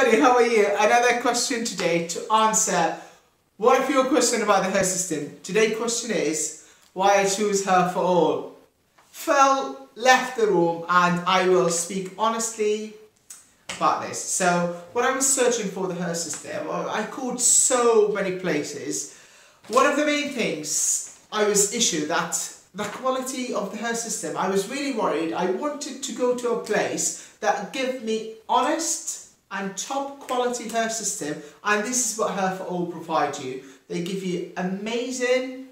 everybody, how are you? Another question today to answer one of your questions about the hair system. Today's question is why I choose Hair4all. Phil left the room and I will speak honestly about this. So when I was searching for the hair system, I called so many places. One of the main things I was issued that the quality of the hair system, I was really worried. I wanted to go to a place that give me honest and top quality hair system and this is what Hair4all provide you. They give you amazing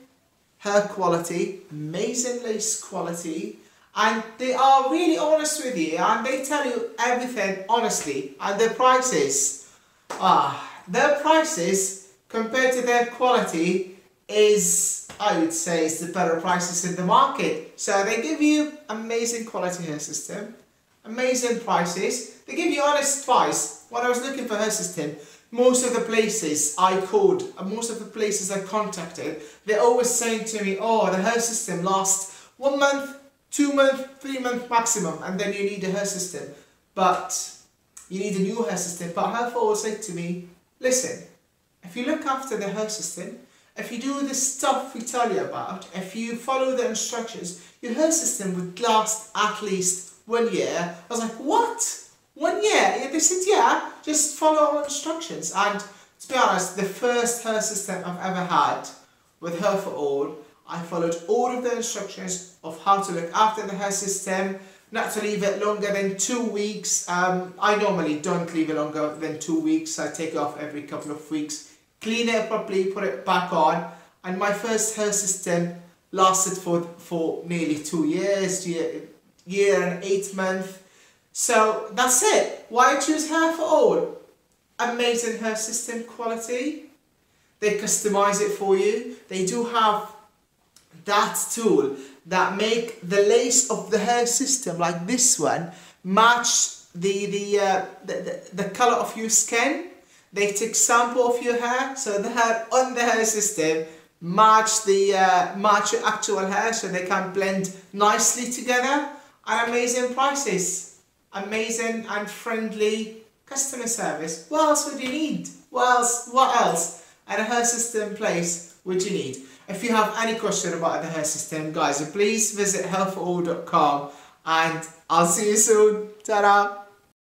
hair quality, amazing lace quality and they are really honest with you and they tell you everything honestly and their prices, ah, their prices compared to their quality is, I would say, is the better prices in the market. So they give you amazing quality hair system, amazing prices. They give you honest price. When I was looking for hair system, most of the places I called, and most of the places I contacted, they're always saying to me, oh, the hair system lasts one month, two month, three month maximum, and then you need a hair system. But you need a new hair system. But Hair4all said to me, listen, if you look after the hair system, if you do the stuff we tell you about, if you follow the instructions, your hair system would last at least one year. I was like, what? One year? They said, yeah, just follow our instructions. And to be honest, the first hair system I've ever had with Hair4all, I followed all of the instructions of how to look after the hair system, not to leave it longer than two weeks. Um, I normally don't leave it longer than two weeks. I take it off every couple of weeks, clean it properly, put it back on. And my first hair system lasted for, for nearly two years, year, year and eight months. So that's it. Why choose Hair4all? Amazing hair system quality. They customize it for you. They do have that tool that make the lace of the hair system like this one match the the, uh, the, the, the color of your skin they take sample of your hair so the hair on the hair system match the uh, match your actual hair so they can blend nicely together and amazing prices amazing and friendly customer service what else would you need what else what else at a hair system place would you need if you have any question about the hair system, guys, please visit hair4all.com and I'll see you soon. Ta-da!